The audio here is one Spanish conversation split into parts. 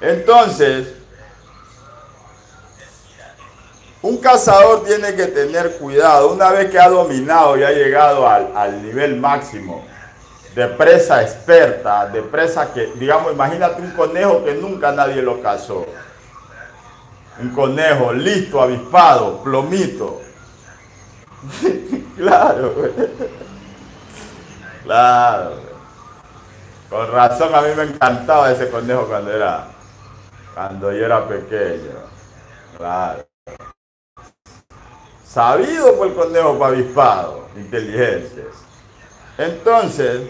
Entonces, un cazador tiene que tener cuidado una vez que ha dominado y ha llegado al, al nivel máximo de presa experta, de presa que, digamos, imagínate un conejo que nunca nadie lo cazó. Un conejo listo, avispado, plomito. claro, güey. Claro. Con razón a mí me encantaba ese conejo cuando era cuando yo era pequeño. Claro. Sabido por el conejo avispado, inteligente. Entonces,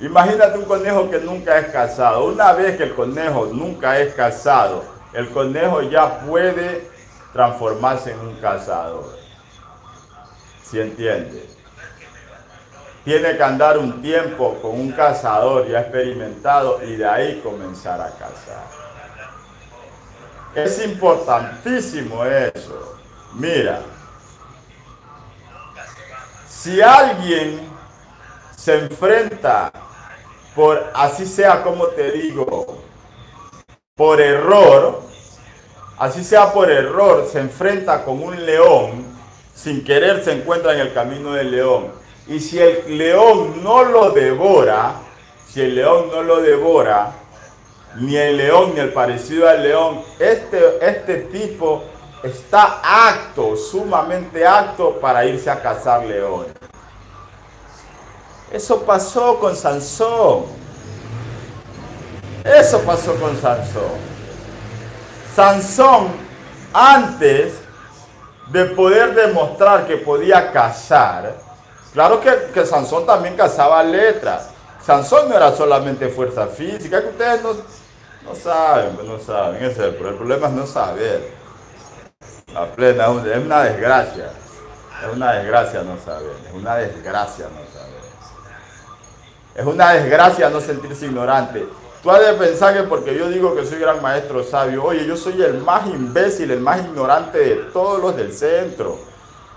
imagínate un conejo que nunca es casado. Una vez que el conejo nunca es casado, el conejo ya puede transformarse en un cazador. ¿Sí entiende? Tiene que andar un tiempo con un cazador ya experimentado y de ahí comenzar a cazar. Es importantísimo eso. Mira, si alguien se enfrenta por, así sea como te digo, por error, así sea por error, se enfrenta con un león, sin querer se encuentra en el camino del león. Y si el león no lo devora, si el león no lo devora, ni el león ni el parecido al león, este, este tipo está apto, sumamente apto para irse a cazar leones. Eso pasó con Sansón. Eso pasó con Sansón. Sansón, antes de poder demostrar que podía cazar, claro que, que Sansón también cazaba letras. Sansón no era solamente fuerza física, que ustedes no, no saben, no saben, ese es el. El problema es no saber. La plena es una desgracia. Es una desgracia no saber. Es una desgracia no saber. Es una desgracia no sentirse ignorante. Tú has de pensar que porque yo digo que soy gran maestro sabio, oye, yo soy el más imbécil, el más ignorante de todos los del centro.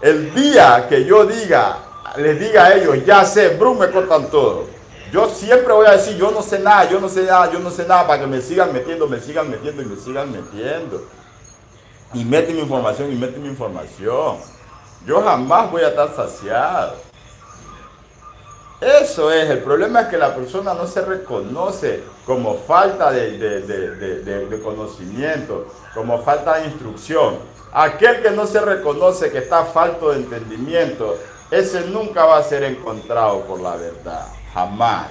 El día que yo diga, les diga a ellos, ya sé, brum, me cortan todo. Yo siempre voy a decir, yo no sé nada, yo no sé nada, yo no sé nada, para que me sigan metiendo, me sigan metiendo y me sigan metiendo. Y meten mi información y meten mi información. Yo jamás voy a estar saciado. Eso es, el problema es que la persona no se reconoce como falta de, de, de, de, conocimiento, como falta de instrucción. Aquel que no se reconoce que está falto de entendimiento, ese nunca va a ser encontrado por la verdad. Jamás.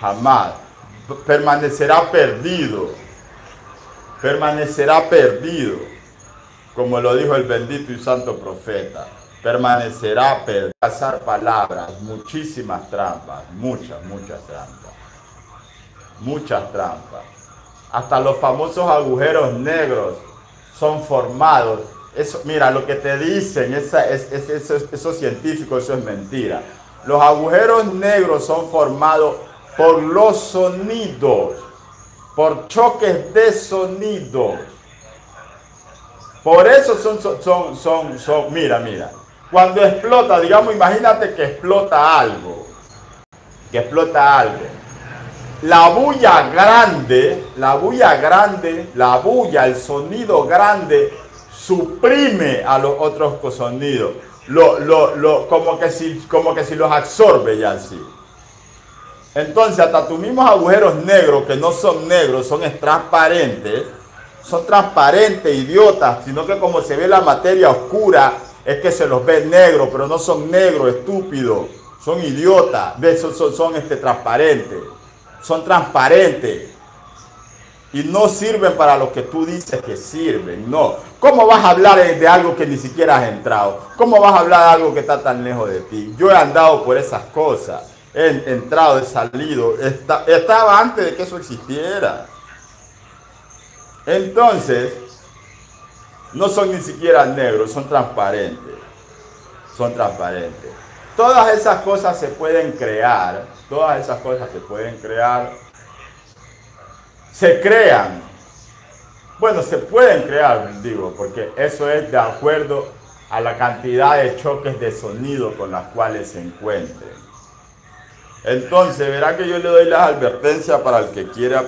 Jamás. Permanecerá perdido. Permanecerá perdido. Como lo dijo el bendito y santo profeta. Permanecerá perdido. Pasar palabras, muchísimas trampas. Muchas, muchas trampas. Muchas trampas. Hasta los famosos agujeros negros son formados. Eso, mira, lo que te dicen, esa, es, es, eso, científicos, eso es mentira. Los agujeros negros son formados por los sonidos, por choques de sonidos. Por eso son, son, son, son, mira, mira. Cuando explota, digamos, imagínate que explota algo. Que explota algo. La bulla grande, la bulla grande, la bulla, el sonido grande, suprime a los otros sonidos lo, lo, lo, como, que si, como que si los absorbe ya así. Entonces, hasta tus mismos agujeros negros, que no son negros, son transparentes, son transparentes, idiotas, sino que como se ve la materia oscura, es que se los ve negros, pero no son negros, estúpidos, son idiotas, son, son, son este, transparentes, son transparentes y no sirven para lo que tú dices que sirven. No. ¿Cómo vas a hablar de algo que ni siquiera has entrado? ¿Cómo vas a hablar de algo que está tan lejos de ti? Yo he andado por esas cosas. He entrado, he salido. estaba antes de que eso existiera. Entonces, no son ni siquiera negros, son transparentes. Son transparentes. Todas esas cosas se pueden crear. Todas esas cosas se pueden crear se crean. Bueno, se pueden crear, digo, porque eso es de acuerdo a la cantidad de choques de sonido con las cuales se encuentren. Entonces, verá que yo le doy las advertencias para el que quiera